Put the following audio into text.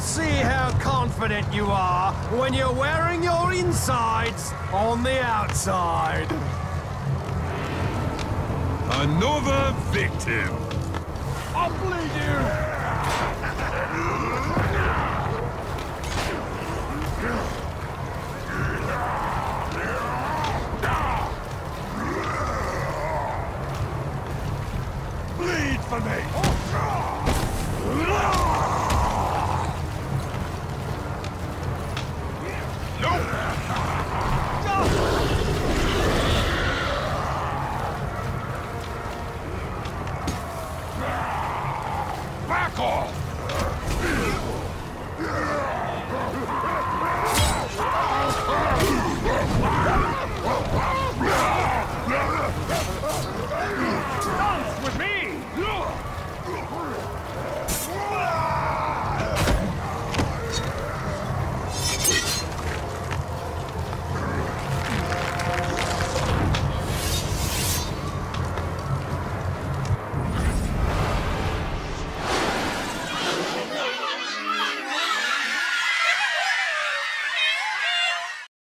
how confident you are when you're wearing your insides on the outside. Another victim. I'll bleed you! Bleed for me. Oh, Back off!